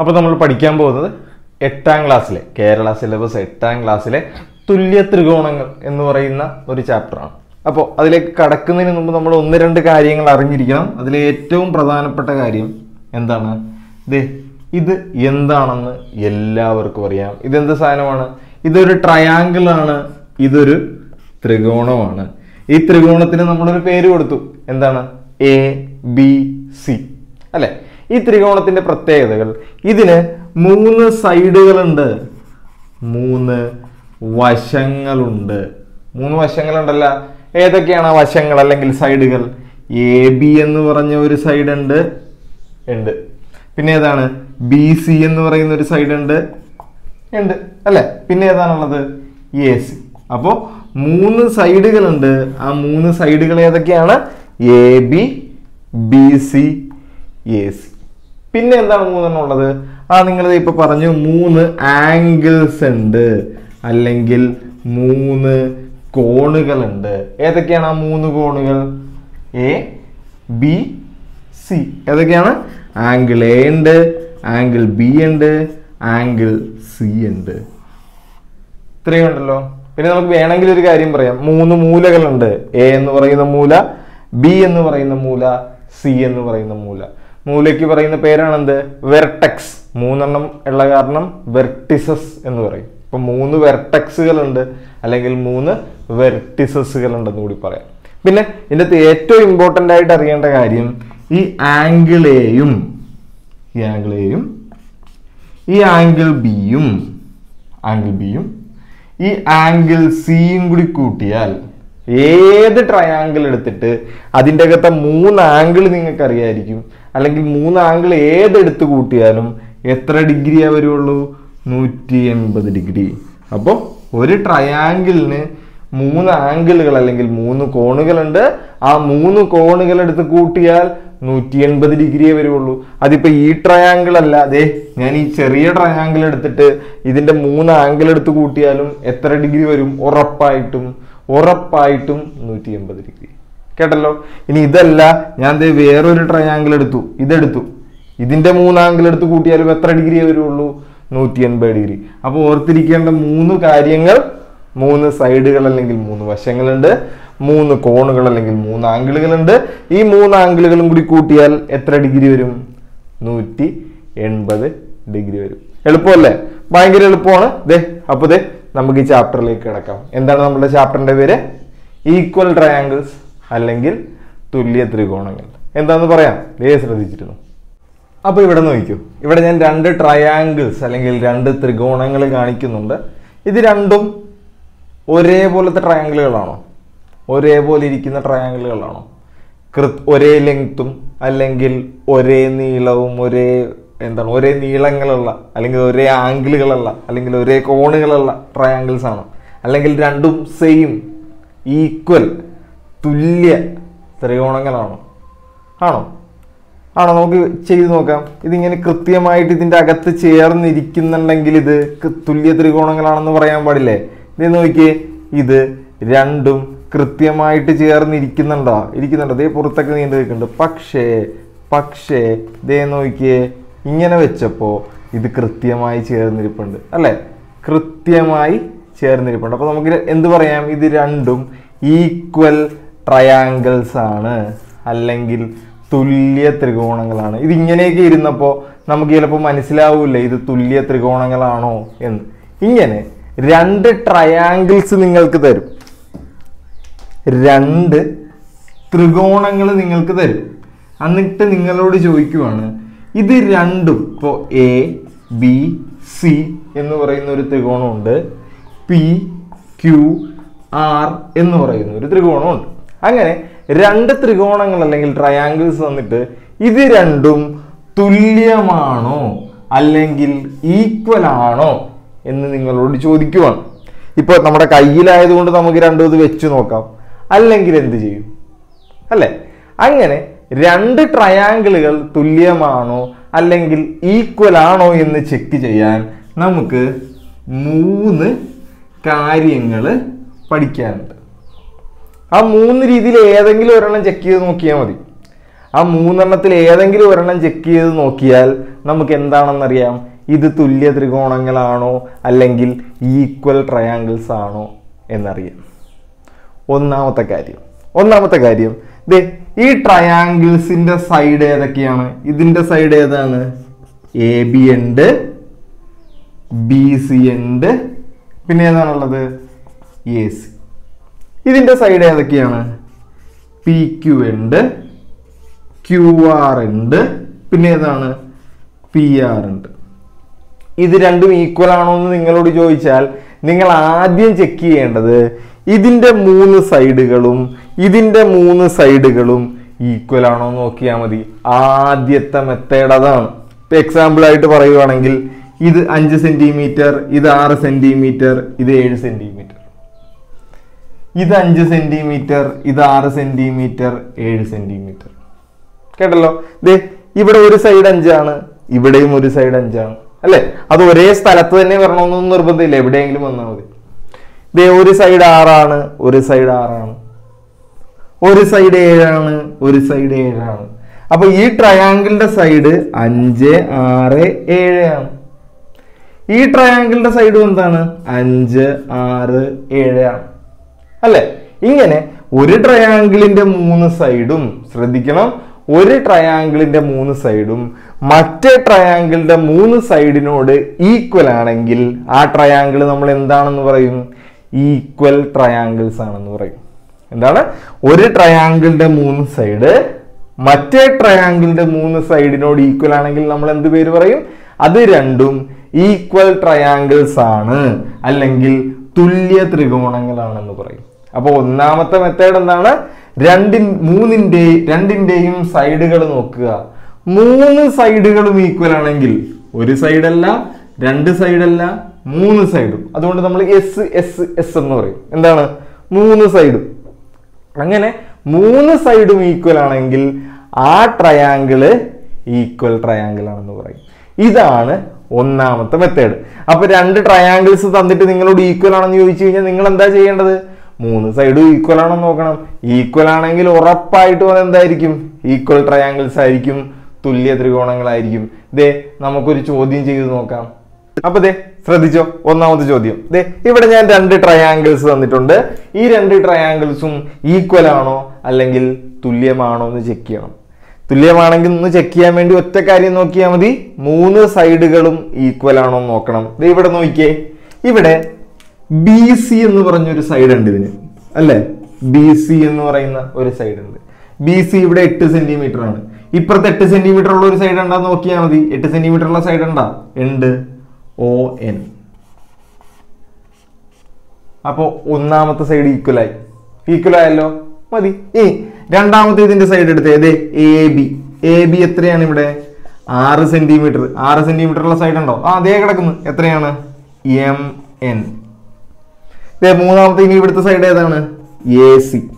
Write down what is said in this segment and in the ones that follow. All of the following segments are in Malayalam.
അപ്പോൾ നമ്മൾ പഠിക്കാൻ പോകുന്നത് എട്ടാം ക്ലാസ്സിലെ കേരള സിലബസ് എട്ടാം ക്ലാസ്സിലെ തുല്യ ത്രികോണങ്ങൾ എന്ന് പറയുന്ന ഒരു ചാപ്റ്ററാണ് അപ്പോൾ അതിലേക്ക് കടക്കുന്നതിന് മുമ്പ് നമ്മൾ ഒന്ന് രണ്ട് കാര്യങ്ങൾ അറിഞ്ഞിരിക്കണം. അതിൽ ഏറ്റവും പ്രധാനപ്പെട്ട കാര്യം എന്താണ്? ദേ ഇത് എന്താണെന്ന് എല്ലാവർക്കും അറിയാം. ഇതെന്ത് സാധനമാണ്? ഇതൊരു ട്രയാങ്കിൾ ആണ്. ഇതൊരു ത്രികോണമാണ്. ഈ ത്രികോണത്തിന് നമ്മളൊരു പേര് കൊടുത്തു. എന്താണ്? എ ബി സി അല്ലെ? ഈ ത്രികോണത്തിന്റെ പ്രത്യേകതകൾ. ഇതിന് മൂന്ന് സൈഡുകളുണ്ട്. മൂന്ന് വശങ്ങളുണ്ട്. മൂന്ന് വശങ്ങളുണ്ടല്ല. ഏതൊക്കെയാണ് ആ വശങ്ങൾ അല്ലെങ്കിൽ സൈഡുകൾ? എ ബി എന്ന് പറഞ്ഞ ഒരു സൈഡ് ഉണ്ട്. ഉണ്ട് പിന്നെ ഏതാണ്? ബി സി എന്ന് പറയുന്ന ഒരു സൈഡ് ഉണ്ട്. ഉണ്ട് അല്ലെ? പിന്നെ ഏതാണുള്ളത്? എ സി അപ്പോൾ മൂന്ന് സൈഡുകളുണ്ട്. ആ മൂന്ന് സൈഡുകൾ ഏതൊക്കെയാണ്? A B B C A C പിന്നെ എന്താണ് മൂന്നെണ്ണം ഉള്ളത്? ആ നിങ്ങൾ ഇപ്പൊ പറഞ്ഞു മൂന്ന് ആംഗിൾസ് ഉണ്ട്. അല്ലെങ്കിൽ മൂന്ന് കോണുകളുണ്ട്. ഏതൊക്കെയാണ് ആ മൂന്ന് കോണുകൾ? എ ബി സി ഏതൊക്കെയാണ്? ആംഗിൾ എ ഉണ്ട് ആംഗിൾ ബി ഉണ്ട് ആംഗിൾ സി ഉണ്ട്. ഇത്രയും ഉണ്ടല്ലോ. പിന്നെ നമുക്ക് വേണമെങ്കിൽ ഒരു കാര്യം പറയാം. മൂന്ന് മൂലകളുണ്ട്. എ എന്ന് പറയുന്ന മൂല ബി എന്ന് പറയുന്ന മൂല സി എന്ന് പറയുന്ന മൂല. മൂലയ്ക്ക് പറയുന്ന പേരാണെന്ത്? വെർട്ടക്സ്. മൂന്നെണ്ണം ഉള്ള കാരണം വെർട്ടിസസ് എന്ന് പറയും. ഇപ്പൊ മൂന്ന് വെർട്ടക്സുകൾ ഉണ്ട് അല്ലെങ്കിൽ മൂന്ന് വെർട്ടിസസുകൾ ഉണ്ടെന്ന് കൂടി പറയാം. പിന്നെ ഇതിന്റെ ഏറ്റവും ഇമ്പോർട്ടന്റ് ആയിട്ട് അറിയേണ്ട കാര്യം ഈ ആംഗിൾ എയും ഈ ആംഗിൾ എയും ഈ ആംഗിൾ ബിയും ആംഗിൾ ബിയും ഈ ആംഗിൾ സിയും കൂടി കൂട്ടിയാൽ ഏത് ട്രയാങ്കിൾ എടുത്തിട്ട് അതിന്റെ അകത്തെ മൂന്ന് ആംഗിൾ നിങ്ങൾക്ക് അറിയായിരിക്കും? അല്ലെങ്കിൽ മൂന്ന് ആംഗിൾ ഏതെടുത്ത് കൂട്ടിയാലും എത്ര ഡിഗ്രിയാ വരുള്ളൂ? നൂറ്റി എൺപത് ഡിഗ്രി അപ്പോൾ ഒരു ട്രയാങ്കിളിന് മൂന്ന് ആംഗിളുകൾ അല്ലെങ്കിൽ മൂന്ന് കോണുകളുണ്ട് ആ മൂന്ന് കോണുകൾ എടുത്ത് കൂട്ടിയാൽ നൂറ്റി എൺപത് ഡിഗ്രിയേ വരുള്ളൂ. അതിപ്പോ ഈ ട്രയാങ്കിൾ അല്ല. അതെ ഞാൻ ഈ ചെറിയ ട്രയാങ്കിൾ എടുത്തിട്ട് ഇതിന്റെ മൂന്ന് ആംഗിൾ എടുത്ത് കൂട്ടിയാലും എത്ര ഡിഗ്രി വരും? ഉറപ്പായിട്ടും ഉറപ്പായിട്ടും നൂറ്റി എൺപത് ഡിഗ്രി കേട്ടല്ലോ? ഇനി ഇതല്ല ഞാൻ ദേ വേറൊരു ട്രയാങ്കിൾ എടുത്തു. ഇതെടുത്തു. ഇതിന്റെ മൂന്നാങ്കിൾ എടുത്ത് കൂട്ടിയാലും എത്ര ഡിഗ്രിയേ വരുള്ളൂ? നൂറ്റി എൺപത് ഡിഗ്രി അപ്പോൾ ഓർത്തിരിക്കേണ്ട മൂന്ന് കാര്യങ്ങൾ മൂന്ന് സൈഡുകൾ അല്ലെങ്കിൽ മൂന്ന് വശങ്ങളുണ്ട് മൂന്ന് കോണുകൾ അല്ലെങ്കിൽ മൂന്ന് ആംഗിളുകളുണ്ട് ഈ മൂന്ന് ആംഗിളുകളും കൂടി കൂട്ടിയാൽ എത്ര ഡിഗ്രി വരും? നൂറ്റി എൺപത് ഡിഗ്രി വരും. എളുപ്പമല്ലേ? ഭയങ്കര എളുപ്പമാണ്. ദേ അപ്പോൾ ദേ നമുക്ക് ഈ ചാപ്റ്ററിലേക്ക് കിടക്കാം. എന്താണ് നമ്മുടെ ചാപ്റ്ററിന്റെ പേര്? ഈക്വൽ ട്രയാങ്കിൾസ് അല്ലെങ്കിൽ തുല്യ ത്രികോണങ്ങൾ. എന്താന്ന് പറയാം? ദേ ശ്രദ്ധിച്ചിരുന്നു. അപ്പോൾ ഇവിടെ നോക്കൂ. ഇവിടെ ഞാൻ രണ്ട് ട്രയാങ്കിൾസ് അല്ലെങ്കിൽ രണ്ട് ത്രികോണങ്ങൾ കാണിക്കുന്നുണ്ട്. ഇത് രണ്ടും ഒരേപോലത്തെ ട്രയാങ്കിളുകളാണോ ഒരേപോലെ ഇരിക്കുന്ന ട്രയാങ്കിളുകളാണോ കൃ ഒരേ ലെങ്ത്തും അല്ലെങ്കിൽ ഒരേ നീളവും ഒരേ എന്താണ് ഒരേ നീളങ്ങളുള്ള അല്ലെങ്കിൽ ഒരേ ആംഗിളുകളുള്ള അല്ലെങ്കിൽ ഒരേ കോണുകളുള്ള ട്രയാങ്കിൾസ് ആണോ അല്ലെങ്കിൽ രണ്ടും സെയിം ഈക്വൽ തുല്യ ത്രികോണങ്ങളാണോ. ആണോ? ആണോ? നമുക്ക് ചെയ്ത് നോക്കാം. ഇതിങ്ങനെ കൃത്യമായിട്ട് ഇതിന്റെ അകത്ത് ചേർന്നിരിക്കുന്നുണ്ടെങ്കിൽ ഇത് തുല്യ ത്രികോണങ്ങളാണെന്ന് പറയാൻ പാടില്ലേ? ഇത് നോക്കിയേ ഇത് രണ്ടും കൃത്യമായിട്ട് ചേർന്നിരിക്കുന്നുണ്ടോ? ഇരിക്കുന്നുണ്ടോ? ദേ പുറത്തൊക്കെ നീണ്ടു നിൽക്കുന്നുണ്ട്. പക്ഷേ പക്ഷേ ദേ നോക്കിയേ ഇങ്ങനെ വെച്ചപ്പോൾ ഇത് കൃത്യമായി ചേർന്നിരിപ്പുണ്ട്. അല്ലേ? കൃത്യമായി ചേർന്നിരിപ്പുണ്ട്. അപ്പോൾ നമുക്ക് എന്ത് പറയാം? ഇത് രണ്ടും ഈക്വൽ ട്രയാങ്കിൾസ് ആണ്. അല്ലെങ്കിൽ തുല്യ ത്രികോണങ്ങളാണ്. ഇത് ഇങ്ങനെയൊക്കെ ഇരുന്നപ്പോൾ നമുക്ക് ചിലപ്പോൾ മനസ്സിലാവൂല ഇത് തുല്യ ത്രികോണങ്ങളാണോ എന്ന്. ഇങ്ങനെ രണ്ട് ട്രയാങ്കിൾസ് നിങ്ങൾക്ക് തരും. രണ്ട് ത്രികോണങ്ങൾ നിങ്ങൾക്ക് തരും. എന്നിട്ട് നിങ്ങളോട് ചോദിക്കുവാണ് ഇത് രണ്ടും ഇപ്പോൾ എ ബി സി എന്ന് പറയുന്ന ഒരു ത്രികോണമുണ്ട്. പി ക്യു ആർ എന്ന് പറയുന്ന ഒരു ത്രികോണമുണ്ട്. അങ്ങനെ രണ്ട് ത്രികോണങ്ങൾ അല്ലെങ്കിൽ ട്രയാങ്കിൾസ് വന്നിട്ട് ഇത് രണ്ടും തുല്യമാണോ അല്ലെങ്കിൽ ഈക്വൽ ആണോ എന്ന് നിങ്ങളോട് ചോദിക്കുവാണ്. ഇപ്പോൾ നമ്മുടെ കയ്യിലായതുകൊണ്ട് നമുക്ക് രണ്ടും ഇത് വെച്ച് നോക്കാം. അല്ലെങ്കിൽ എന്ത് ചെയ്യും? അല്ലേ? അങ്ങനെ രണ്ട് ട്രയാങ്കിളുകൾ തുല്യമാണോ അല്ലെങ്കിൽ ഈക്വൽ ആണോ എന്ന് ചെക്ക് ചെയ്യാൻ നമുക്ക് മൂന്ന് കാര്യങ്ങൾ പഠിക്കാനുണ്ട്. ആ മൂന്ന് രീതിയിൽ ഏതെങ്കിലും ഒരെണ്ണം ചെക്ക് ചെയ്ത് നോക്കിയാൽ മതി. ആ മൂന്നെണ്ണത്തിൽ ഏതെങ്കിലും ഒരെണ്ണം ചെക്ക് ചെയ്ത് നോക്കിയാൽ നമുക്ക് എന്താണെന്നറിയാം? ഇത് തുല്യ ത്രികോണങ്ങളാണോ അല്ലെങ്കിൽ ഈക്വൽ ട്രയാങ്കിൾസ് ആണോ എന്നറിയാം. ഒന്നാമത്തെ കാര്യം. ഒന്നാമത്തെ കാര്യം. ദേ ഈ ട്രയാങ്കിൾസിന്റെ സൈഡ് ഏതൊക്കെയാണ്? ഇതിന്റെ സൈഡ് ഏതാണ്? എ ബി ഉണ്ട് ബി സി ഉണ്ട് പിന്നെ ഏതാണുള്ളത്? എ സി ഇതിന്റെ സൈഡ് ഏതൊക്കെയാണ്? പി ക്യു ഉണ്ട് ക്യു ആർ ഉണ്ട് പിന്നെ ഏതാണ്? പി ആർ ഉണ്ട്. ഇത് രണ്ടും ഈക്വൽ ആണോ എന്ന് നിങ്ങളോട് ചോദിച്ചാൽ നിങ്ങൾ ആദ്യം ചെക്ക് ചെയ്യേണ്ടത് ഇതിന്റെ മൂന്ന് സൈഡുകളും ഇതിന്റെ മൂന്ന് സൈഡുകളും ഈക്വൽ ആണോ എന്ന് നോക്കിയാൽ മതി. ആദ്യത്തെ മെത്തേഡ് അതാണ്. എക്സാമ്പിൾ ആയിട്ട് പറയുകയാണെങ്കിൽ ഇത് അഞ്ച് സെന്റിമീറ്റർ ഇത് ആറ് സെന്റിമീറ്റർ ഇത് ഏഴ് സെന്റിമീറ്റർ ഇത് അഞ്ച് സെന്റിമീറ്റർ ഇത് ആറ് സെന്റിമീറ്റർ ഏഴ് സെന്റിമീറ്റർ കേട്ടല്ലോ? ദേ ഇവിടെ ഒരു സൈഡ് അഞ്ചാണ് ഇവിടെയും ഒരു സൈഡ് അഞ്ചാണ് അല്ലേ? അത് ഒരേ സ്ഥലത്ത് തന്നെ വരണമെന്നൊന്നും നിർബന്ധമില്ല എവിടെയെങ്കിലും വന്നാൽ മതി. ദേ ഒരു സൈഡ് ആറാണ് ഒരു സൈഡ് ആറാണ്. ഒരു സൈഡ് ഏഴാണ് ഒരു സൈഡ് ഏഴാണ്. അപ്പൊ ഈ ട്രയാങ്കിളിന്റെ സൈഡ് അഞ്ച് ആറ് ഏഴ് ആണ്. ഈ ട്രയാങ്കിളിന്റെ സൈഡും എന്താണ്? അഞ്ച് ആറ് ഏഴ് ആണ്. അല്ലെ? ഇങ്ങനെ ഒരു ട്രയാങ്കിളിന്റെ മൂന്ന് സൈഡും ശ്രദ്ധിക്കണം. ഒരു ട്രയാങ്കിളിന്റെ മൂന്ന് സൈഡും മറ്റേ ട്രയാങ്കിളിന്റെ മൂന്ന് സൈഡിനോട് ഈക്വൽ ആണെങ്കിൽ ആ ട്രയാങ്കിൾ നമ്മൾ എന്താണെന്ന് പറയും? ഈക്വൽ ട്രയാങ്കിൾസ് ആണെന്ന് പറയും. എന്താണ്? ഒരു ട്രയാങ്കിളിന്റെ മൂന്ന് സൈഡ് മറ്റേ ട്രയാങ്കിളിന്റെ മൂന്ന് സൈഡിനോട് ഈക്വൽ ആണെങ്കിൽ നമ്മൾ എന്ത് പേര് പറയും? അത് രണ്ടും ഈക്വൽ ട്രയാങ്കിൾസ് ആണ്. അല്ലെങ്കിൽ തുല്യ ത്രികോണങ്ങളാണെന്ന് പറയും. അപ്പോൾ ഒന്നാമത്തെ മെത്തേഡ് എന്താണ്? രണ്ടിൻ മൂന്നിന്റെ രണ്ടിന്റെയും സൈഡുകൾ നോക്കുക. മൂന്ന് സൈഡുകളും ഈക്വൽ ആണെങ്കിൽ ഒരു സൈഡല്ല രണ്ട് സൈഡല്ല മൂന്ന് സൈഡും അതുകൊണ്ട് നമ്മൾ എസ് എസ് എസ് എന്ന് പറയും. എന്താണ്? മൂന്ന് സൈഡും അങ്ങനെ മൂന്ന് സൈഡും ഈക്വൽ ആണെങ്കിൽ ആ ട്രയാങ്കിൾ ഈക്വൽ ട്രയാങ്കിൾ ആണെന്ന് പറയും. ഇതാണ് ഒന്നാമത്തെ മെത്തേഡ് അപ്പൊ രണ്ട് ട്രയാങ്കിൾസ് തന്നിട്ട് നിങ്ങളോട് ഈക്വൽ ആണെന്ന് ചോദിച്ചു കഴിഞ്ഞാൽ നിങ്ങൾ എന്താ ചെയ്യേണ്ടത്? മൂന്ന് സൈഡും ഈക്വൽ ആണെന്ന് നോക്കണം. ഈക്വൽ ആണെങ്കിൽ ഉറപ്പായിട്ടും അതെന്തായിരിക്കും ഈക്വൽ ട്രയാങ്കിൾസ് ആയിരിക്കും തുല്യ ത്രികോണങ്ങളായിരിക്കും. ദേ നമുക്കൊരു ചോദ്യം ചെയ്ത് നോക്കാം. അപ്പൊ ദേ ശ്രദ്ധിച്ചോ? ഒന്നാമത്തെ ചോദ്യം. ദേ ഇവിടെ ഞാൻ രണ്ട് ട്രയാങ്കിൾസ് തന്നിട്ടുണ്ട്. ഈ രണ്ട് ട്രയാങ്കിൾസും ഈക്വൽ ആണോ അല്ലെങ്കിൽ തുല്യമാണോ എന്ന് ചെക്ക് ചെയ്യണം. തുല്യമാണെങ്കിൽ ഒന്ന് ചെക്ക് ചെയ്യാൻ വേണ്ടി ഒറ്റ കാര്യം നോക്കിയാൽ മതി. മൂന്ന് സൈഡുകളും ഈക്വൽ ആണോ നോക്കണം. ദേ ഇവിടെ നോക്കിയേ. ഇവിടെ ബി സി എന്ന് പറഞ്ഞൊരു സൈഡ് ഉണ്ട് ഇതിന്. അല്ലേ? ബി സി എന്ന് പറയുന്ന ഒരു സൈഡ് ഉണ്ട്. ബി സി ഇവിടെ എട്ട് സെന്റിമീറ്റർ ആണ്. ഇപ്പുറത്ത് എട്ട് സെന്റിമീറ്റർ ഉള്ള ഒരു സൈഡ് ഉണ്ടാ നോക്കിയാൽ മതി. എട്ട് സെന്റിമീറ്റർ ഉള്ള സൈഡ് ഉണ്ടാ? ഉണ്ട്. ഒ എൻ അപ്പോ ഒന്നാമത്തെ സൈഡ് ഈക്വലായി ഈക്വലായല്ലോ മതി. ഇനി രണ്ടാമത്തെ ഇതിന്റെ സൈഡ് എടുത്തേ. ഏത് എ ബി എ ബി എത്രയാണ് ഇവിടെ? ആറ് സെന്റിമീറ്റർ ആറ് സെന്റിമീറ്റർ ഉള്ള സൈഡ് ഉണ്ടോ? ആ അതേ കിടക്കുന്നു. എത്രയാണ്? എം എൻ മൂന്നാമത്തെ ഇനി ഇവിടുത്തെ സൈഡ് ഏതാണ്? എ സി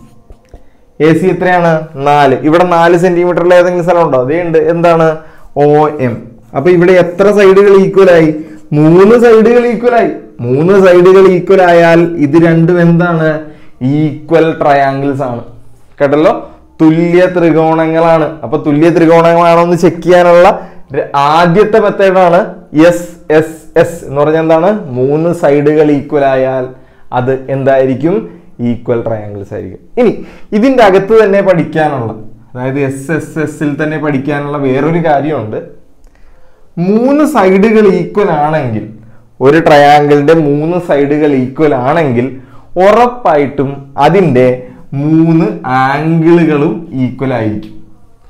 എ സി എത്രയാണ്? നാല്. ഇവിടെ നാല് സെന്റിമീറ്ററിൽ ഏതെങ്കിലും സ്ഥലം ഉണ്ടോ അതേ ഉണ്ട്. എന്താണ്? ഒ എം അപ്പൊ ഇവിടെ എത്ര സൈഡുകൾ ഈക്വൽ ആയി? മൂന്ന് സൈഡുകൾ ഈക്വൽ ആയി. മൂന്ന് സൈഡുകൾ ഈക്വൽ ആയാൽ ഇത് രണ്ടും എന്താണ്? ഈക്വൽ ട്രയാങ്കിൾസ് ആണ്. കേട്ടല്ലോ? തുല്യ ത്രികോണങ്ങളാണ്. അപ്പൊ തുല്യ ത്രികോണങ്ങളാണോ എന്ന് ചെക്ക് ചെയ്യാനുള്ള ആദ്യത്തെ മെത്തേഡാണ് എസ് എസ് എസ് എന്ന് പറഞ്ഞാൽ എന്താണ്? മൂന്ന് സൈഡുകൾ ഈക്വൽ ആയാൽ അത് എന്തായിരിക്കും? ഈക്വൽ ട്രയാങ്കിൾസ് ആയിരിക്കും. ഇനി ഇതിന്റെ അകത്ത് തന്നെ പഠിക്കാനുള്ള അതായത് എസ് എസ് എസിൽ തന്നെ പഠിക്കാനുള്ള വേറൊരു കാര്യമുണ്ട്. മൂന്ന് സൈഡുകൾ ഈക്വൽ ആണെങ്കിൽ ഒരു ട്രയാങ്കിളിന്റെ മൂന്ന് സൈഡുകൾ ഈക്വൽ ആണെങ്കിൽ ഉറപ്പായിട്ടും അതിന്റെ മൂന്ന് ആംഗിളുകളും ഈക്വൽ ആയിരിക്കും.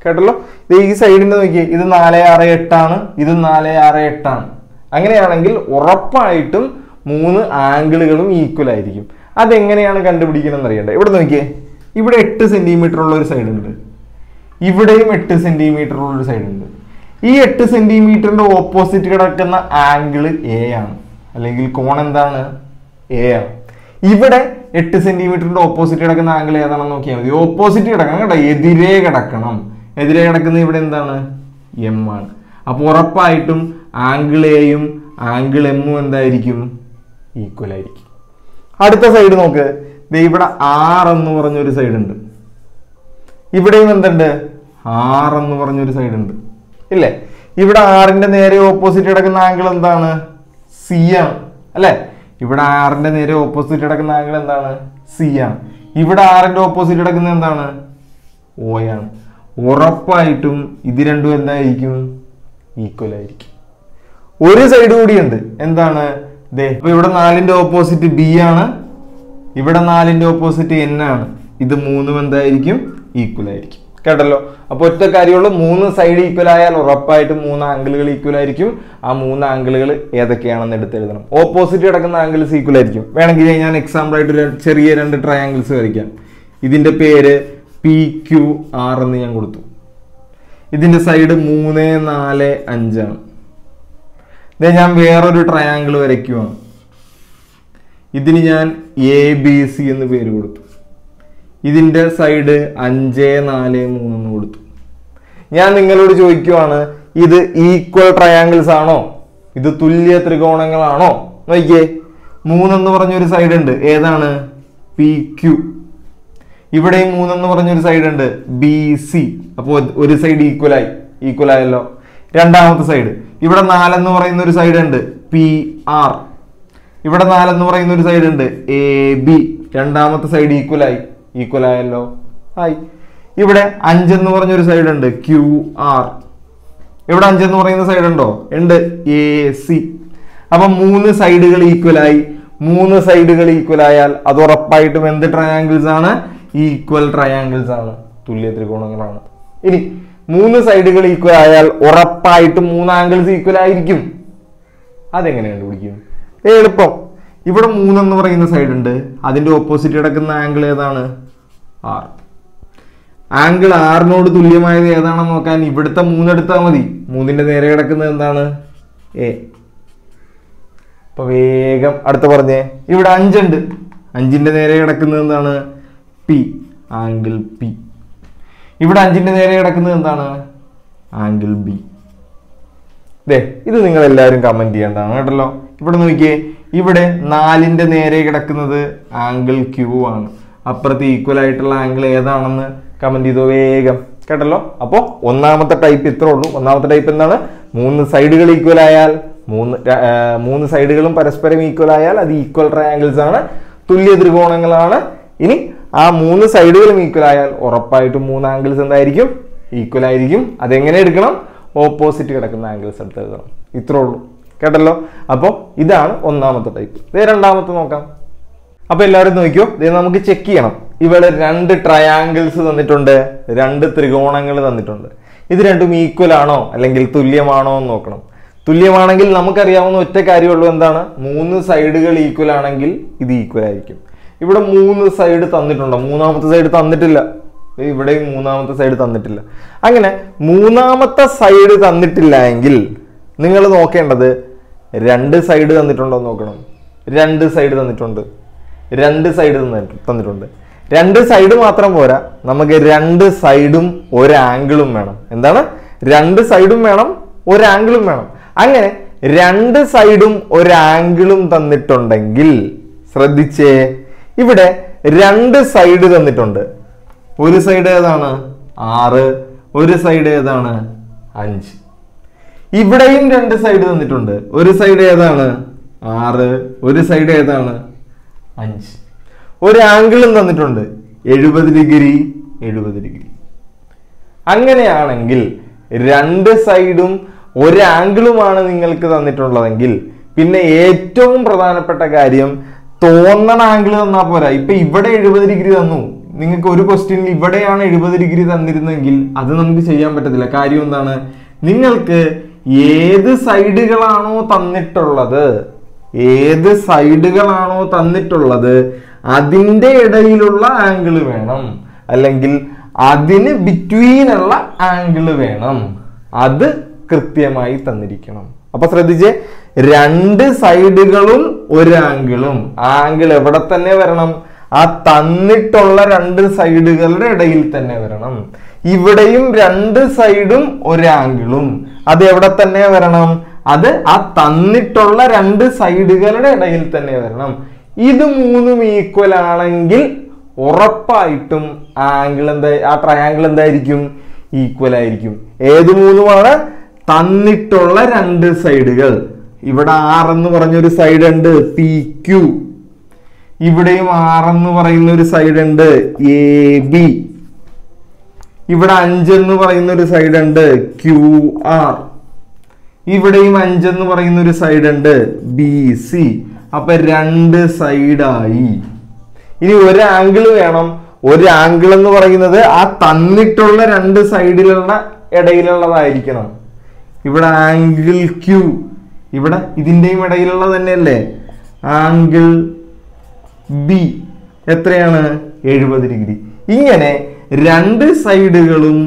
കേട്ടല്ലോ? ഇത് ഈ സൈഡിന്റെ നോക്കിയേ ഇത് നാല് ആറ് എട്ടാണ് ഇത് നാല് ആറ് എട്ടാണ്. അങ്ങനെയാണെങ്കിൽ ഉറപ്പായിട്ടും മൂന്ന് ആംഗിളുകളും ഈക്വൽ ആയിരിക്കും. അതെങ്ങനെയാണ് കണ്ടുപിടിക്കണമെന്ന് അറിയണ്ടേ? ഇവിടെ നോക്കിയേ. ഇവിടെ എട്ട് സെന്റിമീറ്റർ ഉള്ള ഒരു സൈഡ് ഉണ്ട്. ഇവിടെയും എട്ട് സെന്റിമീറ്റർ ഉള്ള ഒരു സൈഡ് ഉണ്ട്. ഈ എട്ട് സെന്റിമീറ്ററിന്റെ ഓപ്പോസിറ്റ് കിടക്കുന്ന ആംഗിൾ എ ആണ്. അല്ലെങ്കിൽ കോൺ എന്താണ്? എ ആണ്. ഇവിടെ എട്ട് സെന്റിമീറ്ററിന്റെ ഓപ്പോസിറ്റ് കിടക്കുന്ന ആംഗിൾ ഏതാണെന്ന് നോക്കിയാൽ മതി. ഓപ്പോസിറ്റ് കിടക്കണം കേട്ടോ. എതിരെ കിടക്കണം. എതിരെ കിടക്കുന്ന ഇവിടെ എന്താണ്? എം ആണ്. അപ്പോൾ ഉറപ്പായിട്ടും ആംഗിൾ എയും ആംഗിൾ എമ്മും എന്തായിരിക്കും? ഈക്വൽ ആയിരിക്കും. അടുത്ത സൈഡ് നോക്ക്. ഇവിടെ ആർ എന്ന് പറഞ്ഞൊരു സൈഡ് ഉണ്ട്. ഇവിടെയും എന്തുണ്ട്? ആർ എന്ന് പറഞ്ഞൊരു സൈഡ് ഉണ്ട്. ഇല്ലേ? ഇവിടെ ആറിന്റെ നേരെ ഓപ്പോസിറ്റ് കിടക്കുന്ന ആംഗിൾ എന്താണ്? സി ആണ്. അല്ലേ? ഇവിടെ ആറിന്റെ നേരെ ഓപ്പോസിറ്റ് കിടക്കുന്ന ആംഗിൾ എന്താണ്? സി ആണ്. ഇവിടെ ആറിന്റെ ഓപ്പോസിറ്റ് കിടക്കുന്നത് എന്താണ്? ഓ ആണ്. ഉറപ്പായിട്ടും ഇത് രണ്ടും എന്തായിരിക്കും? ഈക്വൽ ആയിരിക്കും. ഒരു സൈഡ് കൂടിയുണ്ട് എന്താണ്? ദേ അപ്പൊ ഇവിടെ നാലിന്റെ ഓപ്പോസിറ്റ് ബി ആണ്. ഇവിടെ നാലിന്റെ ഓപ്പോസിറ്റ് എൻ ആണ്. ഇത് മൂന്നും എന്തായിരിക്കും? ഈക്വൽ ആയിരിക്കും. കേട്ടല്ലോ? അപ്പൊ ഒറ്റ കാര്യമുള്ളൂ. മൂന്ന് സൈഡ് ഈക്വൽ ആയാൽ ഉറപ്പായിട്ടും മൂന്ന് ആംഗിളുകൾ ഈക്വൽ ആയിരിക്കും. ആ മൂന്ന് ആംഗിളുകൾ ഏതൊക്കെയാണെന്ന് എടുത്ത് എഴുതണം ഓപ്പോസിറ്റ് കിടക്കുന്ന ആംഗിൾസ് ഈക്വൽ ആയിരിക്കും. വേണമെങ്കിൽ ഞാൻ എക്സാമ്പിൾ ആയിട്ട് ഒരു ചെറിയ രണ്ട് ട്രയാങ്കിൾസ് വരയ്ക്കാം. ഇതിന്റെ പേര് പി ക്യു ആർ എന്ന് ഞാൻ കൊടുത്തു. ഇതിന്റെ സൈഡ് മൂന്ന് നാല് അഞ്ചാണ്. ദേ ഞാൻ വേറൊരു ട്രയാങ്കിൾ വരയ്ക്കുവാണ്. ഇതിന് ഞാൻ എ ബി സി എന്ന് പേര് കൊടുത്തു. ഇതിന്റെ സൈഡ് അഞ്ച് നാല് മൂന്ന് കൊടുത്തു. ഞാൻ നിങ്ങളോട് ചോദിക്കുവാണ് ഇത് ഈക്വൽ ട്രയാങ്കിൾസ് ആണോ? ഇത് തുല്യ ത്രികോണങ്ങളാണോ? നോക്കിയേ മൂന്നെന്ന് പറഞ്ഞൊരു സൈഡ് ഉണ്ട്. ഏതാണ്? പി ക്യു ഇവിടെയും മൂന്നെന്ന് പറഞ്ഞൊരു സൈഡ് ഉണ്ട്. ബി സി അപ്പോൾ ഒരു സൈഡ് ഈക്വൽ ആയല്ലോ. രണ്ടാമത്തെ സൈഡ് ഇവിടെ നാലെന്ന് പറയുന്ന ഒരു സൈഡ് ഉണ്ട്. പി ആർ ഇവിടെ നാലെന്ന് പറയുന്ന ഒരു സൈഡ് ഉണ്ട്. എ ബി രണ്ടാമത്തെ സൈഡ് ഈക്വൽ ആയി. ഈക്വൽ ആയല്ലോ. ആയി. ഇവിടെ അഞ്ചെന്ന് പറഞ്ഞൊരു സൈഡ് ഉണ്ട്. ക്യു ആർ ഇവിടെ അഞ്ചെന്ന് പറയുന്ന സൈഡ് ഉണ്ടോ? ഉണ്ട്. എ സി അപ്പൊ മൂന്ന് സൈഡുകൾ ഈക്വലായി മൂന്ന് സൈഡുകൾ ഈക്വൽ ആയാൽ അത് ഉറപ്പായിട്ടും എന്ത് ട്രയാങ്കിൾസ് ആണ്? ഈക്വൽ ട്രയാങ്കിൾസ് ആണ്. തുല്യ ത്രികോണങ്ങളാണ്. ഇനി മൂന്ന് സൈഡുകൾ ഈക്വൽ ആയാൽ ഉറപ്പായിട്ടും മൂന്ന് ആംഗിൾസ് ഈക്വൽ ആയിരിക്കും. അതെങ്ങനെ കണ്ടുപിടിക്കും? എളുപ്പം. ഇവിടെ മൂന്നെന്ന് പറയുന്ന സൈഡ് ഉണ്ട്. അതിന്റെ ഓപ്പോസിറ്റ് കിടക്കുന്ന ആംഗിൾ ഏതാണ്? ആർ. ആംഗിൾ ആറിനോട് തുല്യമായത് ഏതാണെന്ന് നോക്കാൻ ഇവിടുത്തെ മൂന്നെടുത്താൽ മതി. മൂന്നിന്റെ നേരെ കിടക്കുന്നത് എന്താണ്? എ അപ്പോൾ വേഗം അടുത്ത പറഞ്ഞേ. ഇവിടെ അഞ്ചുണ്ട്. അഞ്ചിന്റെ നേരെ കിടക്കുന്നത് എന്താണ്? പി ആംഗിൾ പി ഇവിടെ അഞ്ചിന്റെ നേരെ കിടക്കുന്നത് എന്താണ്? Angle B. ദേ ഇത് നിങ്ങൾ എല്ലാവരും കമന്റ് ചെയ്യേണ്ടതാണ് കേട്ടല്ലോ. ഇവിടെ നോക്കിയേ ഇവിടെ നാലിന്റെ നേരെ കിടക്കുന്നത് ആംഗിൾ ക്യൂ ആണ്. അപ്പുറത്ത് ഈക്വൽ ആയിട്ടുള്ള ആംഗിൾ ഏതാണെന്ന് കമന്റ് ചെയ്തോ വേഗം. കേട്ടല്ലോ? അപ്പോ ഒന്നാമത്തെ ടൈപ്പ് ഇത്രേ ഉള്ളൂ. ഒന്നാമത്തെ ടൈപ്പ് എന്താണ്? മൂന്ന് സൈഡുകൾ ഈക്വൽ ആയാൽ മൂന്ന് മൂന്ന് സൈഡുകളും പരസ്പരം ഈക്വൽ ആയാൽ അത് ഈക്വൽ ട്രയാങ്കിൾസ് ആണ്. തുല്യ ത്രികോണങ്ങളാണ്. ഇനി ആ മൂന്ന് സൈഡുകളും ഈക്വൽ ആയാൽ ഉറപ്പായിട്ടും മൂന്ന് ആംഗിൾസ് എന്തായിരിക്കും? ഈക്വൽ ആയിരിക്കും. അതെങ്ങനെ എടുക്കണം? ഓപ്പോസിറ്റ് കിടക്കുന്ന ആംഗിൾസ് എടുത്ത് എഴുതണം. ഇത്രേ ഉള്ളൂ. കേട്ടല്ലോ? അപ്പോൾ ഇതാണ് ഒന്നാമത്തെ ടൈപ്പ് ഇതേ രണ്ടാമത്തെ നോക്കാം. അപ്പോൾ എല്ലാവരും നോക്കിയോ ഇത് നമുക്ക് ചെക്ക് ചെയ്യണം. ഇവിടെ രണ്ട് ട്രയാങ്കിൾസ് തന്നിട്ടുണ്ട്. രണ്ട് ത്രികോണങ്ങൾ തന്നിട്ടുണ്ട്. ഇത് രണ്ടും ഈക്വൽ ആണോ? അല്ലെങ്കിൽ തുല്യമാണോ എന്ന് നോക്കണം. തുല്യമാണെങ്കിൽ നമുക്കറിയാവുന്ന ഒറ്റ കാര്യമുള്ളൂ എന്താണ്? മൂന്ന് സൈഡുകൾ ഈക്വൽ ആണെങ്കിൽ ഇത് ഈക്വൽ ആയിരിക്കും. ഇവിടെ മൂന്ന് സൈഡ് തന്നിട്ടുണ്ടോ? മൂന്നാമത്തെ സൈഡ് തന്നിട്ടില്ല. ഇവിടെ ഇവിടെയും മൂന്നാമത്തെ സൈഡ് തന്നിട്ടില്ല. അങ്ങനെ മൂന്നാമത്തെ സൈഡ് തന്നിട്ടില്ല എങ്കിൽ നിങ്ങൾ നോക്കേണ്ടത് രണ്ട് സൈഡ് തന്നിട്ടുണ്ടോ എന്ന് നോക്കണം. രണ്ട് സൈഡ് തന്നിട്ടുണ്ട്. രണ്ട് സൈഡ് തന്നിട്ടുണ്ട്. രണ്ട് സൈഡ് മാത്രം പോരാ. നമുക്ക് രണ്ട് സൈഡും ഒരു ആംഗിളും വേണം. എന്താണ്? രണ്ട് സൈഡും വേണം ഒരു ആംഗിളും വേണം. അങ്ങനെ രണ്ട് സൈഡും ഒരു ആംഗിളും തന്നിട്ടുണ്ടെങ്കിൽ ശ്രദ്ധിച്ചേ. ഇവിടെ രണ്ട് സൈഡ് തന്നിട്ടുണ്ട്. ഒരു സൈഡ് ഏതാണ്? ആറ്. ഒരു സൈഡ് ഏതാണ്? അഞ്ച്. ഇവിടെയും രണ്ട് സൈഡ് തന്നിട്ടുണ്ട്. ഒരു സൈഡ് ഏതാണ്? ആറ്. ഒരു സൈഡ് ഏതാണ്? അഞ്ച്. ഒരു ആംഗിളും തന്നിട്ടുണ്ട്. എഴുപത് ഡിഗ്രി എഴുപത് ഡിഗ്രി. അങ്ങനെയാണെങ്കിൽ രണ്ട് സൈഡും ഒരു ആംഗിളുമാണ് നിങ്ങൾക്ക് തന്നിട്ടുള്ളതെങ്കിൽ പിന്നെ ഏറ്റവും പ്രധാനപ്പെട്ട കാര്യം തോന്നണ ആംഗിൾ തന്നാൽ പോരാ. ഇപ്പൊ ഇവിടെ എഴുപത് ഡിഗ്രി തന്നു. നിങ്ങൾക്ക് ഒരു ക്വസ്റ്റ്യനിൽ ഇവിടെയാണ് എഴുപത് ഡിഗ്രി തന്നിരുന്നെങ്കിൽ അത് നമുക്ക് ചെയ്യാൻ പറ്റത്തില്ല. കാര്യം എന്താണ്? നിങ്ങൾക്ക് ഏത് സൈഡുകളാണോ തന്നിട്ടുള്ളത് ഏത് സൈഡുകളാണോ തന്നിട്ടുള്ളത് അതിന്റെ ഇടയിലുള്ള ആംഗിൾ വേണം. അല്ലെങ്കിൽ അതിന് ബിറ്റ്വീനുള്ള ആംഗിൾ വേണം. അത് കൃത്യമായി തന്നിരിക്കണം. അപ്പൊ ശ്രദ്ധിച്ചേ രണ്ട് സൈഡുകളും ഒരു ആംഗിളും. ആംഗിൾ എവിടെ തന്നെ വരണം? ആ തന്നിട്ടുള്ള രണ്ട് സൈഡുകളുടെ ഇടയിൽ തന്നെ വരണം. ഇവിടെയും രണ്ട് സൈഡും ഒരു ആംഗിളും. അത് എവിടെ തന്നെ വരണം? അത് ആ തന്നിട്ടുള്ള രണ്ട് സൈഡുകളുടെ ഇടയിൽ തന്നെ വരണം. ഇത് മൂന്നും ഈക്വൽ ആണെങ്കിൽ ഉറപ്പായിട്ടും ആംഗിൾ എന്താ ആ ട്രയാങ്കിൾ എന്തായിരിക്കും? ഈക്വൽ ആയിരിക്കും. ഏത് മൂന്നുമാണ്? തന്നിട്ടുള്ള രണ്ട് സൈഡുകൾ. ഇവിടെ ആർ എന്ന് പറഞ്ഞൊരു സൈഡ് ഉണ്ട് പി ക്യു ഇവിടെയും ആർ എന്ന് പറയുന്ന ഒരു സൈഡ് ഉണ്ട് എ ബി ഇവിടെ അഞ്ച് എന്ന് പറയുന്ന ഒരു സൈഡ് ഉണ്ട് ക്യു ആർ ഇവിടെയും അഞ്ചെന്ന് പറയുന്ന ഒരു സൈഡ് ഉണ്ട് ബി സി അപ്പൊ രണ്ട് സൈഡായി. ഇനി ഒരു ആംഗിൾ വേണം. ഒരു ആംഗിൾ എന്ന് പറയുന്നത് ആ തന്നിട്ടുള്ള രണ്ട് സൈഡിലുള്ള ഇടയിലുള്ളതായിരിക്കണം. ഇവിടെ ആംഗിൾ ക്യൂ ഇവിടെ ഇതിന്റെയും ഇടയിലുള്ള തന്നെയല്ലേ? ആംഗിൾ ബി എത്രയാണ്? എഴുപത് ഡിഗ്രി. ഇങ്ങനെ രണ്ട് സൈഡുകളും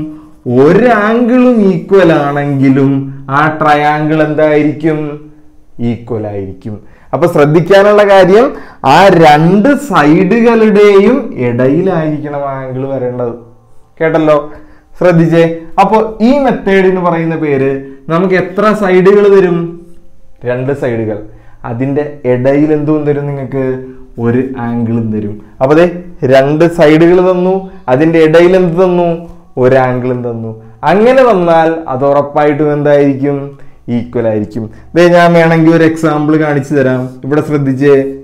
ഒരാംഗിളും ഈക്വൽ ആണെങ്കിലും ആ ട്രയാങ്കിൾ എന്തായിരിക്കും? ഈക്വൽ ആയിരിക്കും. അപ്പൊ ശ്രദ്ധിക്കാനുള്ള കാര്യം ആ രണ്ട് സൈഡുകളുടെയും ഇടയിലായിരിക്കണം ആംഗിൾ വരേണ്ടത്. കേട്ടല്ലോ? ശ്രദ്ധിച്ചേ? അപ്പോൾ ഈ മെത്തേഡിന് പറയുന്ന പേര് നമുക്ക് എത്ര സൈഡുകൾ തരും? രണ്ട് സൈഡുകൾ. അതിന്റെ ഇടയിൽ എന്തും തരും നിങ്ങൾക്ക്? ഒരു ആംഗിളും തരും. അപ്പോൾ അതെ രണ്ട് സൈഡുകൾ തന്നു അതിന്റെ ഇടയിൽ എന്ത് തന്നു? ഒരു ആംഗിളും തന്നു. അങ്ങനെ വന്നാൽ അത് ഉറപ്പായിട്ടും എന്തായിരിക്കും? ഈക്വൽ ആയിരിക്കും. ദേ ഞാൻ വേണമെങ്കിൽ ഒരു എക്സാമ്പിൾ കാണിച്ചു തരാം. ഇവിടെ ശ്രദ്ധിച്ചേ.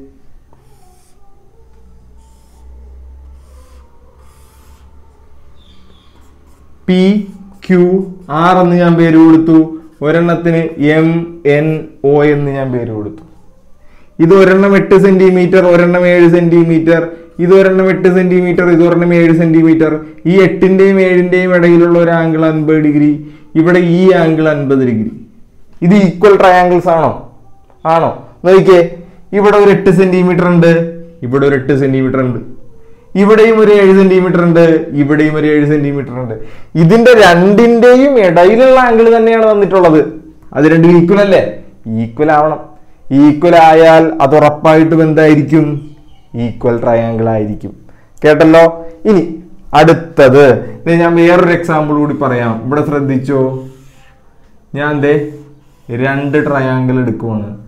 പി ക്യു ആർ എന്ന് ഞാൻ പേര് കൊടുത്തു. ഒരെണ്ണത്തിന് എം എൻ ഒ എന്ന് ഞാൻ പേര് കൊടുത്തു. ഇത് ഒരെണ്ണം എട്ട് സെന്റിമീറ്റർ ഒരെണ്ണം ഏഴ് സെന്റിമീറ്റർ ഇത് ഒരെണ്ണം എട്ട് സെന്റിമീറ്റർ ഇത് ഒരെണ്ണം ഏഴ് സെന്റിമീറ്റർ ഈ എട്ടിന്റെയും ഏഴിന്റെയും ഇടയിലുള്ള ഒരു ആംഗിൾ അൻപത് ഡിഗ്രി ഇവിടെ ഈ ആംഗിൾ അൻപത് ഡിഗ്രി ഇത് ഈക്വൽ ട്രയാംഗിൾസ് ആണോ? ആണോ? നോക്കിക്കേ ഇവിടെ ഒരു എട്ട് സെന്റിമീറ്റർ ഉണ്ട് ഇവിടെ ഒരു എട്ട് സെന്റിമീറ്റർ ഉണ്ട്. ഇവിടെയും ഒരു ഏഴ് സെന്റിമീറ്റർ ഉണ്ട് ഇവിടെയും ഒരു ഏഴ് സെന്റിമീറ്റർ ഉണ്ട്. ഇതിന്റെ രണ്ടിന്റെയും ഇടയിലുള്ള ആംഗിൾ തന്നെയാണ് വന്നിട്ടുള്ളത്. അത് രണ്ടും ഈക്വൽ അല്ലേ? ഈക്വൽ ആവണം. ഈക്വൽ ആയാൽ അത് ഉറപ്പായിട്ടും എന്തായിരിക്കും? ഈക്വൽ ട്രയാങ്കിൾ ആയിരിക്കും. കേട്ടല്ലോ? ഇനി അടുത്തത്. ഞാൻ വേറൊരു എക്സാമ്പിൾ കൂടി പറയാം. ഇവിടെ ശ്രദ്ധിച്ചോ? ഞാൻ ദേ രണ്ട് ട്രയാങ്കിൾ എടുക്കുവാണ്.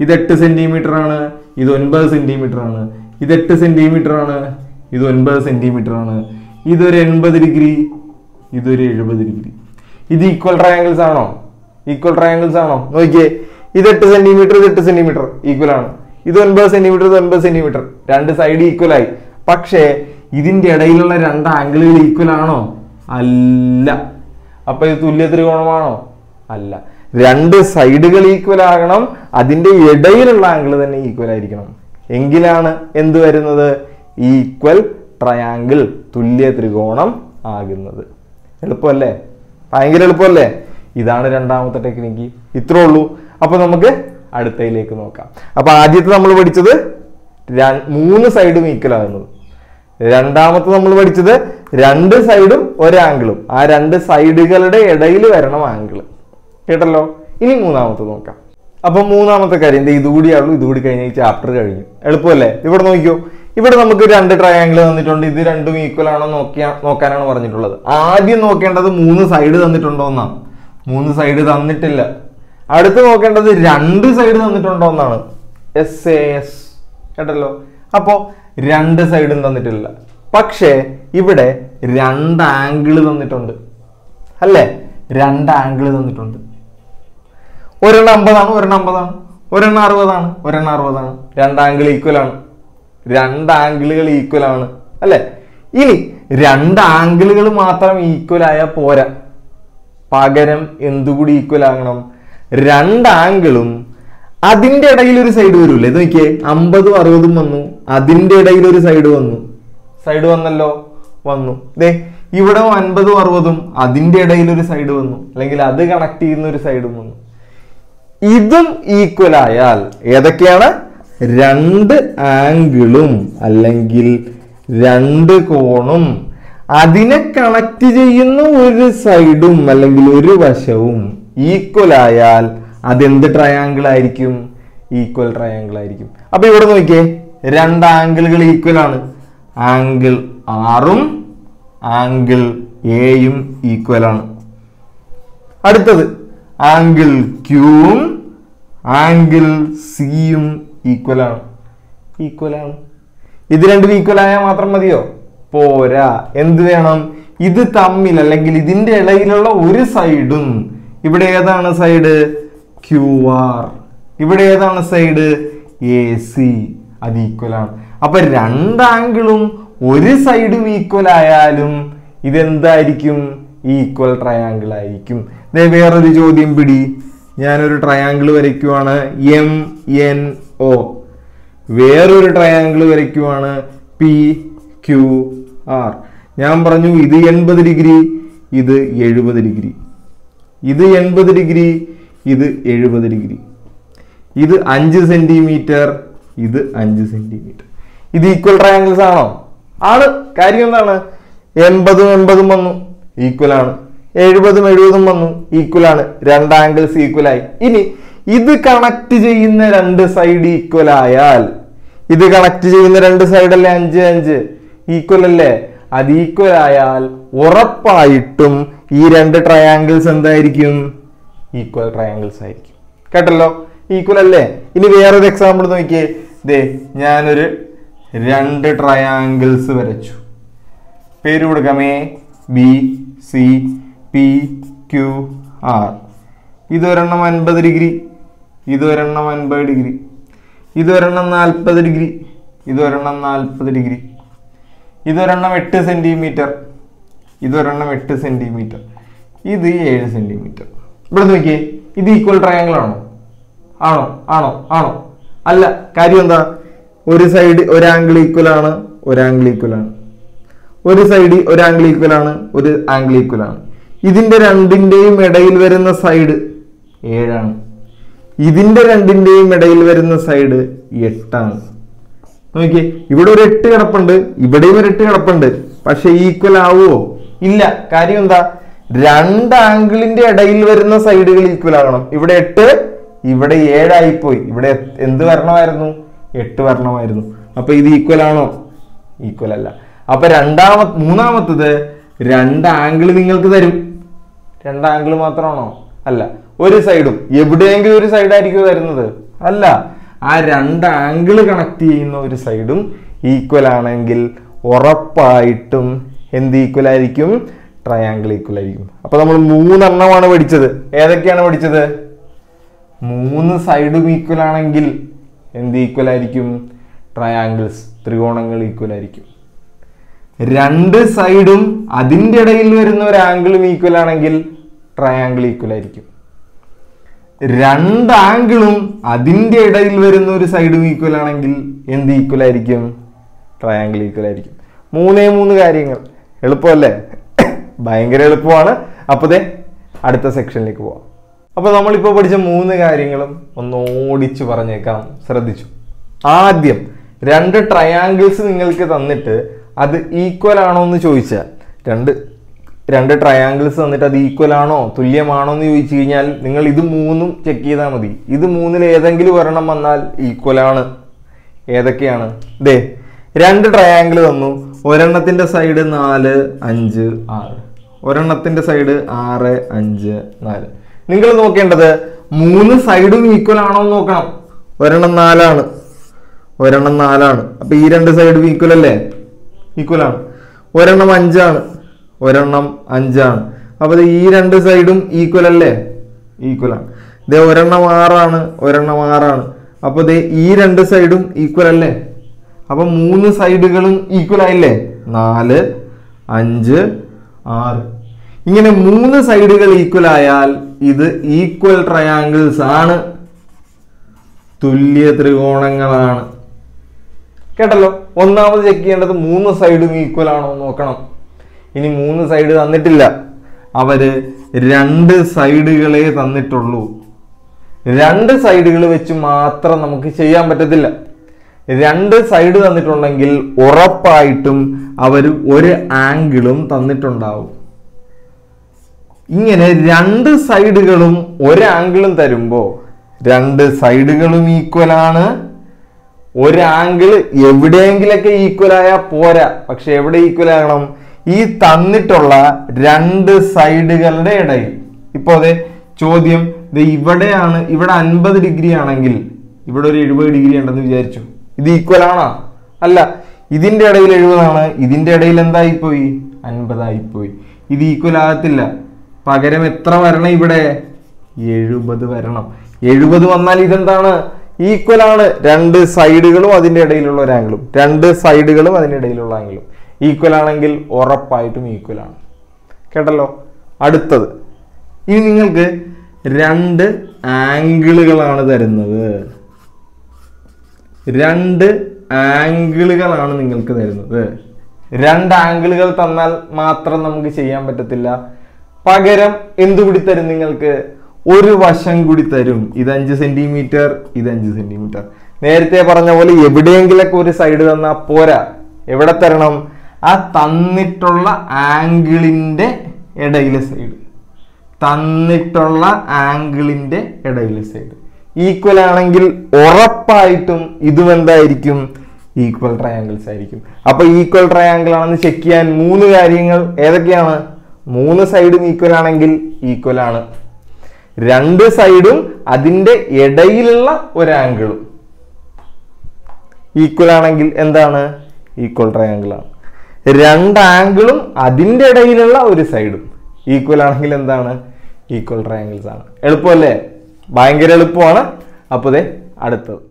ഇത് എട്ട് സെന്റിമീറ്റർ ആണ് ഇത് ഒൻപത് സെന്റിമീറ്റർ ആണ്. ഇത് എട്ട് സെന്റിമീറ്റർ ആണ് ഇത് ഒൻപത് സെന്റിമീറ്റർ ആണ്. ഇതൊരു എൺപത് ഡിഗ്രി ഇതൊരു എഴുപത് ഡിഗ്രി ഇത് ഈക്വൽ ട്രയാങ്കിൾസ് ആണോ? ഈക്വൽ ട്രയാങ്കിൾസ് ആണോ? നോക്കിയേ. ഇത് എട്ട് സെന്റിമീറ്റർ ഇത് എട്ട് സെന്റിമീറ്റർ ഈക്വൽ ആണ്. ഇത് ഒൻപത് സെന്റിമീറ്റർ ഇത് ഒൻപത് സെന്റിമീറ്റർ രണ്ട് സൈഡ് ഈക്വൽ ആയി. പക്ഷേ ഇതിന്റെ ഇടയിലുള്ള രണ്ട് ആംഗിളുകൾ ഈക്വൽ ആണോ? അല്ല. അപ്പൊ ഇത് തുല്യ ത്രികോണമാണോ? അല്ല. രണ്ട് സൈഡുകൾ ഈക്വൽ ആകണം. അതിന്റെ ഇടയിലുള്ള ആംഗിൾ തന്നെ ഈക്വൽ ആയിരിക്കണം. എങ്കിലാണ് എന്ത് വരുന്നത്? ഈക്വൽ ട്രയാങ്കിൾ തുല്യ ത്രികോണം ആകുന്നത്. എളുപ്പമല്ലേ? ഭയങ്കര എളുപ്പമല്ലേ? ഇതാണ് രണ്ടാമത്തെ ടെക്നിക്ക് ഇത്രേ ഉള്ളൂ. അപ്പൊ നമുക്ക് അടുത്തയിലേക്ക് നോക്കാം. അപ്പൊ ആദ്യത്തെ നമ്മൾ പഠിച്ചത് മൂന്ന് സൈഡും ഈക്വൽ ആകുന്നത്. രണ്ടാമത്തെ നമ്മൾ പഠിച്ചത് രണ്ട് സൈഡും ഒരു ആംഗിളും ആ രണ്ട് സൈഡുകളുടെ ഇടയിൽ വരണം ആംഗിൾ കേട്ടല്ലോ? ഇനി മൂന്നാമത്തെ നോക്കാം. അപ്പൊ മൂന്നാമത്തെ കാര്യം ഇതുകൂടിയാണല്ലോ ഇതുകൂടി കഴിഞ്ഞ ചാപ്റ്റർ കഴിഞ്ഞു. എളുപ്പമല്ലേ? ഇവിടെ നോക്കിയോ ഇവിടെ നമുക്ക് രണ്ട് ട്രയാങ്കിൾ തന്നിട്ടുണ്ട്. ഇത് രണ്ടും ഈക്വൽ ആണോ നോക്കിയാ നോക്കാനാണ് പറഞ്ഞിട്ടുള്ളത്. ആദ്യം നോക്കേണ്ടത് മൂന്ന് സൈഡ് തന്നിട്ടുണ്ടോ എന്നാണ്. മൂന്ന് സൈഡ് തന്നിട്ടില്ല. അടുത്ത് നോക്കേണ്ടത് രണ്ട് സൈഡ് തന്നിട്ടുണ്ടോ എന്നാണ്. എസ് എ എസ് കേട്ടല്ലോ? അപ്പോ രണ്ട് സൈഡും തന്നിട്ടില്ല. പക്ഷേ ഇവിടെ രണ്ട് ആംഗിൾ തന്നിട്ടുണ്ട്. അല്ലേ? രണ്ട് ആംഗിൾ തന്നിട്ടുണ്ട്. ഒരെണ്ണം അമ്പതാണ് ഒരെണ്ണം അമ്പതാണ്. ഒരെണ്ണം അറുപതാണ് ഒരെണ്ണം അറുപതാണ്. രണ്ട് ആംഗിൾ ഈക്വൽ ആണ്. രണ്ട് ആംഗിളുകൾ ഈക്വൽ ആണ് അല്ലെ? ഇനി രണ്ട് ആംഗിളുകൾ മാത്രം ഈക്വൽ ആയാൽ പോരാ. പകരം എന്തുകൂടി ഈക്വൽ ആകണം? രണ്ട് ആംഗിളും അതിന്റെ ഇടയിൽ ഒരു സൈഡ് വരൂല്ലേ? ഇത് നോക്കിയേ അമ്പതും അറുപതും വന്നു. അതിന്റെ ഇടയിൽ ഒരു സൈഡ് വന്നു. സൈഡ് വന്നല്ലോ? വന്നു. ദേ ഇവിടെ അൻപതും അറുപതും അതിന്റെ ഇടയിൽ ഒരു സൈഡ് വന്നു. അല്ലെങ്കിൽ അത് കണക്ട് ചെയ്യുന്ന ഒരു സൈഡും വന്നു. ഇതും ഈക്വൽ ആയാൽ ഏതൊക്കെയാണ്? രണ്ട് ആംഗിളും അല്ലെങ്കിൽ രണ്ട് കോണും അതിനെ കണക്ട് ചെയ്യുന്ന ഒരു സൈഡും അല്ലെങ്കിൽ ഒരു വശവും ഈക്വൽ ആയാൽ അതെന്ത് ട്രയാങ്കിൾ ആയിരിക്കും? ഈക്വൽ ട്രയാങ്കിൾ ആയിരിക്കും. അപ്പൊ ഇവിടെ നോക്കിയേ രണ്ട് ആംഗിളുകൾ ഈക്വൽ ആണ്. ആംഗിൾ ആറും ആംഗിൾ എയും ഈക്വൽ ആണ്. അടുത്തത് ആംഗിൾ ക്യൂവും ആംഗിൾ സിയും ഈക്വൽ ആണ്. ഈക്വൽ ആണ്. ഇത് രണ്ടും ഈക്വൽ ആയാൽ മാത്രം മതിയോ? പോരാ. എന്ത് വേണം? ഇത് തമ്മിൽ അല്ലെങ്കിൽ ഇതിന്റെ ഇടയിലുള്ള ഒരു സൈഡും ഇവിടെ ഏതാണ് സൈഡ് ക്യു ആർ ഇവിടെ ഏതാണ് സൈഡ് എ സി അത് ഈക്വൽ ആണ്. അപ്പൊ രണ്ട് ആംഗിളും ഒരു സൈഡും ഈക്വൽ ആയാലും ഇതെന്തായിരിക്കും? ഈക്വൽ ട്രയാങ്കിൾ ആയിരിക്കും. വേറൊരു ചോദ്യം പിടി. ഞാനൊരു ട്രയാങ്കിൾ വരയ്ക്കുവാണ്. എം എൻ ഒ വേറൊരു ട്രയാങ്കിൾ വരയ്ക്കുവാണ് പി ക്യു ആർ ഞാൻ പറഞ്ഞു ഇത് എൺപത് ഡിഗ്രി ഇത് എഴുപത് ഡിഗ്രി. ഇത് എൺപത് ഡിഗ്രി ഇത് എഴുപത് ഡിഗ്രി. ഇത് അഞ്ച് സെന്റിമീറ്റർ ഇത് അഞ്ച് സെന്റിമീറ്റർ ഇത് ഈക്വൽ ട്രയാങ്കിൾസ് ആണോ? ആണ്. കാര്യം എന്താണ്? എൺപതും എൺപതും വന്നു ഈക്വൽ ആണ്. എഴുപതും എഴുപതും വന്നു ഈക്വൽ ആണ്. രണ്ട് ആംഗിൾസ് ഈക്വൽ ആയി. ഇനി ഇത് കണക്ട് ചെയ്യുന്ന രണ്ട് സൈഡ് ഈക്വൽ ആയാൽ ഇത് കണക്ട് ചെയ്യുന്ന രണ്ട് സൈഡല്ലേ അഞ്ച് അഞ്ച്. ഈക്വൽ അല്ലേ? അത് ഈക്വൽ ആയാൽ ഉറപ്പായിട്ടും ഈ രണ്ട് ട്രയാങ്കിൾസ് എന്തായിരിക്കും? ഈക്വൽ ട്രയാങ്കിൾസ് ആയിരിക്കും. കേട്ടല്ലോ? ഈക്വൽ അല്ലേ? ഇനി വേറൊരു എക്സാമ്പിൾ നോക്കിയേ. ദേ ഞാനൊരു രണ്ട് ട്രയാങ്കിൾസ് വരച്ചു. പേര് കൊടുക്കാമേ? B C P Q R ഇതൊരെണ്ണം അൻപത് ഡിഗ്രി ഇതൊരെണ്ണം അൻപത് ഡിഗ്രി. ഇതൊരെണ്ണം നാൽപ്പത് ഡിഗ്രി. ഇതൊരെണ്ണം നാൽപ്പത് ഡിഗ്രി. ഇതൊരെണ്ണം എട്ട് സെന്റിമീറ്റർ. ഇതൊരെണ്ണം എട്ട് സെന്റിമീറ്റർ. ഇത് ഏഴ് സെന്റിമീറ്റർ. ഇവിടെ നോക്കിയേ. ഇത് ഈക്വൽ ട്രയാങ്കിൾ ആണോ? ആണോ? ആണോ? ആണോ? അല്ല കാര്യം എന്താ? ഒരു സൈഡ് ഒരു ആംഗിൾ ഈക്വൽ ആണ് ഒരു ആംഗിൾ ഈക്വൽ ആണ്. ഒരു സൈഡ് ഒരു ആംഗിൾ ഈക്വൽ ആണ് ഒരു ആംഗിൾ ഈക്വൽ ആണ്. ഇതിന്റെ രണ്ടിന്റെയും ഇടയിൽ വരുന്ന സൈഡ് ഏഴാണ്. ഇതിന്റെ രണ്ടിന്റെയും ഇടയിൽ വരുന്ന സൈഡ് എട്ടാണ്. നോക്കിയേ ഇവിടെ ഒരു എട്ട് കിടപ്പുണ്ട് ഇവിടെയും ഒരു എട്ട് കിടപ്പുണ്ട്. പക്ഷെ ഈക്വൽ ആവുമോ ഇല്ല. കാര്യം എന്താ? രണ്ട് ആംഗിളിന്റെ ഇടയിൽ വരുന്ന സൈഡുകൾ ഈക്വൽ ആകണം ഇവിടെ എട്ട് ഇവിടെ ഏഴായിപ്പോയി. ഇവിടെ എന്ത് വരണമായിരുന്നു? എട്ട് വരണമായിരുന്നു. അപ്പൊ ഇത് ഈക്വൽ ആണോ? ഈക്വൽ അല്ല. അപ്പൊ രണ്ടാമ മൂന്നാമത്തത് രണ്ട് ആംഗിൾ നിങ്ങൾക്ക് തരും. രണ്ട് ആംഗിൾ മാത്രമാണോ? അല്ല. ഒരു സൈഡും. എവിടെയെങ്കിലും ഒരു സൈഡായിരിക്കും വരുന്നത്. അല്ല ആ രണ്ട് ആംഗിൾ കണക്ട് ചെയ്യുന്ന ഒരു സൈഡും ഈക്വൽ ആണെങ്കിൽ ഉറപ്പായിട്ടും എന്ത് ഈക്വൽ ആയിരിക്കും? ട്രയാങ്കിൾ ഈക്വൽ ആയിരിക്കും. അപ്പൊ നമ്മൾ മൂന്നെണ്ണമാണ് പഠിച്ചത്. ഏതൊക്കെയാണ് പഠിച്ചത്? മൂന്ന് സൈഡും ഈക്വൽ ആണെങ്കിൽ എന്ത് ഈക്വൽ ആയിരിക്കും? ട്രയാങ്കിൾസ് ത്രികോണങ്ങൾ ഈക്വൽ ആയിരിക്കും. രണ്ട് സൈഡും അതിന്റെ ഇടയിൽ വരുന്ന ഒരു ആംഗിളും ഈക്വൽ ആണെങ്കിൽ ട്രയാങ്കിൾ ഈക്വൽ ആയിരിക്കും. രണ്ട് ആംഗിളും അതിന്റെ ഇടയിൽ വരുന്ന ഒരു സൈഡും ഈക്വൽ ആണെങ്കിൽ എന്ത് ഈക്വൽ ആയിരിക്കും? ട്രയാങ്കിൾ ഈക്വൽ ആയിരിക്കും. മൂന്നേ മൂന്ന് കാര്യങ്ങൾ. എളുപ്പമല്ലേ? ഭയങ്കര എളുപ്പമാണ്. അപ്പോൾ ദേ അടുത്ത സെക്ഷനിലേക്ക് പോവാം. അപ്പോൾ നമ്മളിപ്പോൾ പഠിച്ച മൂന്ന് കാര്യങ്ങളും ഒന്ന് ഓടിച്ചു പറഞ്ഞേക്കാം. ശ്രദ്ധിച്ചു. ആദ്യം രണ്ട് ട്രയാങ്കിൾസ് നിങ്ങൾക്ക് തന്നിട്ട് അത് ഈക്വൽ ആണോ എന്ന് ചോദിച്ചാൽ രണ്ട് രണ്ട് ട്രയാങ്കിൾസ് തന്നിട്ട് അത് ഈക്വൽ ആണോ തുല്യമാണോ എന്ന് ചോദിച്ചു കഴിഞ്ഞാൽ നിങ്ങൾ ഇത് മൂന്നും ചെക്ക് ചെയ്താൽ മതി. ഇത് മൂന്നിൽ ഏതെങ്കിലും ഒരെണ്ണം വന്നാൽ ഈക്വൽ ആണ്. ഏതൊക്കെയാണ്? ദേ രണ്ട് ട്രയാങ്കിൾ തന്നു. ഒരെണ്ണത്തിന്റെ സൈഡ് നാല് അഞ്ച് ആറ്. ഒരെണ്ണത്തിന്റെ സൈഡ് ആറ് അഞ്ച് നാല്. നിങ്ങൾ നോക്കേണ്ടത് മൂന്ന് സൈഡും ഈക്വൽ ആണോ എന്ന് നോക്കണം. ഒരെണ്ണം നാലാണ്. ഒരെണ്ണം നാലാണ്. അപ്പൊ ഈ രണ്ട് സൈഡും ഈക്വൽ അല്ലേ? ഈക്വൽ ആണ്. ഒരെണ്ണം അഞ്ചാണ്. ഒരെണ്ണം അഞ്ചാണ്. അപ്പൊ ദേ ഈ രണ്ട് സൈഡും ഈക്വൽ അല്ലേ? ഈക്വലാണ് ദേ ഒരെണ്ണം ആറാണ് ഒരെണ്ണം ആറാണ്. അപ്പോൾ ദേ ഈ രണ്ട് സൈഡും ഈക്വൽ അല്ലേ? അപ്പോൾ മൂന്ന് സൈഡുകളും ഈക്വൽ ആയില്ലേ? നാല് അഞ്ച് ആറ്. ഇങ്ങനെ മൂന്ന് സൈഡുകൾ ഈക്വൽ ആയാൽ ഇത് ഈക്വൽ ട്രയാങ്കിൾസ് ആണ്. തുല്യ ത്രികോണങ്ങളാണ്. കേട്ടല്ലോ? ഒന്നാമത് ചെക്ക് ചെയ്യേണ്ടത് മൂന്ന് സൈഡും ഈക്വൽ ആണോ നോക്കണം. ഇനി മൂന്ന് സൈഡ് തന്നിട്ടില്ല. അവർ രണ്ട് സൈഡുകളെ തന്നിട്ടുള്ളൂ. രണ്ട് സൈഡുകൾ വെച്ച് മാത്രം നമുക്ക് ചെയ്യാൻ പറ്റത്തില്ല. രണ്ട് സൈഡ് തന്നിട്ടുണ്ടെങ്കിൽ ഉറപ്പായിട്ടും അവർ ഒരു ആംഗിളും തന്നിട്ടുണ്ടാവും. ഇങ്ങനെ രണ്ട് സൈഡുകളും ഒരു ആംഗിളും തരുമ്പോൾ രണ്ട് സൈഡുകളും ഈക്വൽ ആണ്. ഒരു ആംഗിൾ എവിടെയെങ്കിലൊക്കെ ഈക്വൽ ആയാൽ പോരാ. പക്ഷെ എവിടെ ഈക്വൽ ആകണം? ഈ തന്നിട്ടുള്ള രണ്ട് സൈഡുകളുടെ ഇടയിൽ. ഇപ്പോ അതെ ചോദ്യം ദേ ഇവിടെയാണ് ഇവിടെ അൻപത് ഡിഗ്രി ആണെങ്കിൽ ഇവിടെ ഒരു എഴുപത് ഡിഗ്രി ഉണ്ടെന്ന് വിചാരിച്ചു. ഇത് ഈക്വൽ ആണോ? അല്ല ഇതിന്റെ ഇടയിൽ എഴുപതാണ്. ഇതിന്റെ ഇടയിൽ എന്തായിപ്പോയി? അൻപതായിപ്പോയി. ഇത് ഈക്വൽ ആകത്തില്ല. പകരം എത്ര വരണം ഇവിടെ? എഴുപത് വരണം. എഴുപത് വന്നാൽ ഇതെന്താണ്? ഈക്വൽ ആണ്. രണ്ട് സൈഡുകളും അതിന്റെ ഇടയിലുള്ള ഒരു ആംഗിളും രണ്ട് സൈഡുകളും അതിന്റെ ഇടയിലുള്ള ആംഗിളും ഈക്വൽ ആണെങ്കിൽ ഉറപ്പായിട്ടും ഈക്വൽ ആണ്. കേട്ടല്ലോ? അടുത്തത്. ഇനി നിങ്ങൾക്ക് രണ്ട് ആംഗിളുകളാണ് തരുന്നത്. രണ്ട് ആംഗിളുകളാണ് നിങ്ങൾക്ക് തരുന്നത്. രണ്ട് ആംഗിളുകൾ തന്നാൽ മാത്രം നമുക്ക് ചെയ്യാൻ പറ്റത്തില്ല. പകരം എന്തുകൂടി തരും നിങ്ങൾക്ക്? ഒരു വശം കൂടി തരും. ഇത് അഞ്ച് സെന്റിമീറ്റർ ഇത് അഞ്ച് സെന്റിമീറ്റർ നേരത്തെ പറഞ്ഞ പോലെ എവിടെയെങ്കിലൊക്കെ ഒരു സൈഡ് തന്നാൽ പോരാ. എവിടെ തരണം? ആ തന്നിട്ടുള്ള ആംഗിളിന്റെ ഇടയിലെ സൈഡ് തന്നിട്ടുള്ള ആംഗിളിന്റെ ഇടയിലെ സൈഡ് ഈക്വൽ ആണെങ്കിൽ ഉറപ്പായിട്ടും ഇതും എന്തായിരിക്കും? ഈക്വൽ ട്രയാങ്കിൾസ് ആയിരിക്കും. അപ്പൊ ഈക്വൽ ട്രയാങ്കിൾ ആണെന്ന് ചെക്ക് ചെയ്യാൻ മൂന്ന് കാര്യങ്ങൾ ഏതൊക്കെയാണ്? മൂന്ന് സൈഡും ഈക്വൽ ആണെങ്കിൽ ഈക്വൽ ആണ്. രണ്ട് സൈഡും അതിന്റെ ഇടയിലുള്ള ഒരു ഈക്വൽ ആണെങ്കിൽ എന്താണ്? ഈക്വൽ ട്രയാങ്കിൾ ആണ്. രണ്ട് ആംഗിളും അതിന്റെ ഇടയിലുള്ള ഒരു സൈഡും. ഈക്വൽ ആണെങ്കിൽ എന്താണ്? ഈക്വൽ ട്രയാങ്കിൾസ് ആണ്. എളുപ്പമല്ലേ? ഭയങ്കര എളുപ്പമാണ്. അപ്പോൾ ദേ അടുത്തത്.